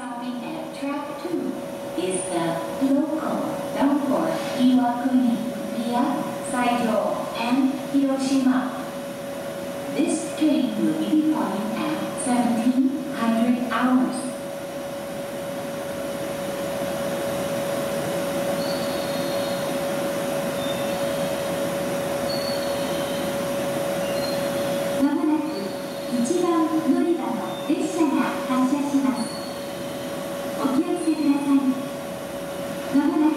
stopping at track 2 is the local for Iwakuni via Saijo and Hiroshima. Gracias.